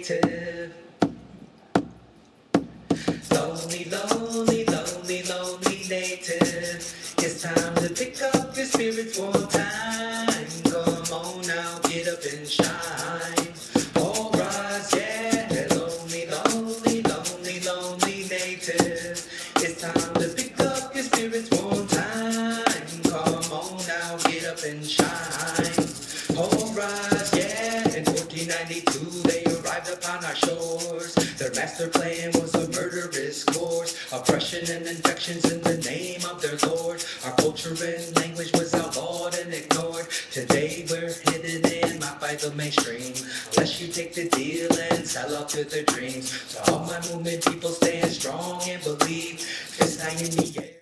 Lonely, lonely, lonely, lonely native. It's time to pick up your spirits one time. Come on now, get up and shine. All rise, yeah. Lonely, lonely, lonely, lonely native. It's time to pick up your spirits one time. Come on now, get up and shine. All rise, yeah. In 1492, they arrived upon our shores. Their master plan was a murderous course, oppression and infections in the name of their Lord. Our culture and language was outlawed and ignored. Today we're hidden and mocked by the mainstream. Unless you take the deal and sell out to their dreams. To all my movement people stand strong and believe. In the air.